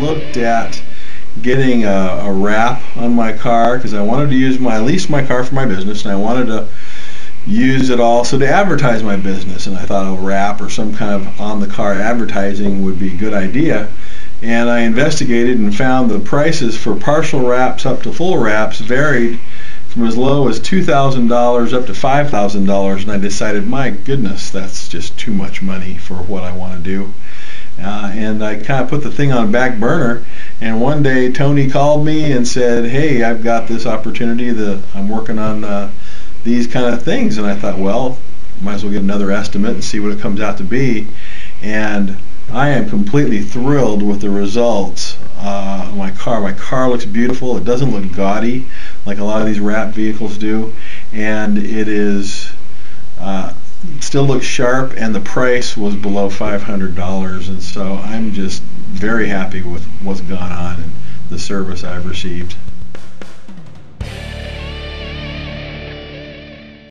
looked at getting a, a wrap on my car because I wanted to use my, I leased my car for my business and I wanted to use it also to advertise my business. And I thought a wrap or some kind of on the car advertising would be a good idea. And I investigated and found the prices for partial wraps up to full wraps varied from as low as $2,000 up to $5,000 and I decided my goodness that's just too much money for what I want to do uh, and I kind of put the thing on a back burner and one day Tony called me and said hey I've got this opportunity that I'm working on uh, these kind of things. And I thought well might as well get another estimate and see what it comes out to be. And I am completely thrilled with the results. Uh, my car my car looks beautiful. It doesn't look gaudy like a lot of these wrap vehicles do. And it is uh, still looks sharp and the price was below $500 and so I'm just very happy with what's gone on and the service I've received.